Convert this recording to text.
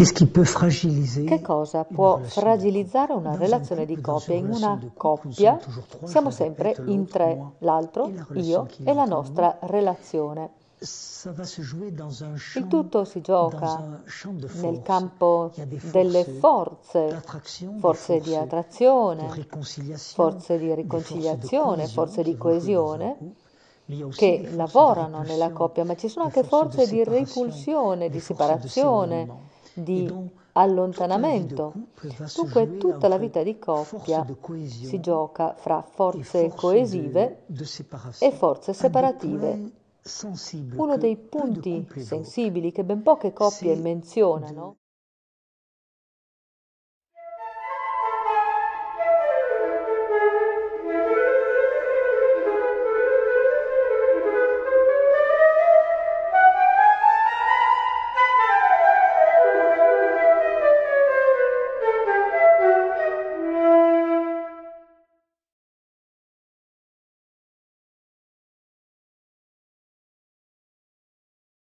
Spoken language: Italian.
Che cosa può fragilizzare una relazione di coppia? In una coppia siamo sempre in tre, l'altro, io e la nostra relazione. Il tutto si gioca nel campo delle forze, forze di attrazione, forze di riconciliazione, forze di coesione che lavorano nella coppia, ma ci sono anche forze di des di separazione, di allontanamento. Dunque tutta la vita di coppia si gioca fra forze coesive e forze separative. Uno dei punti sensibili che ben poche coppie menzionano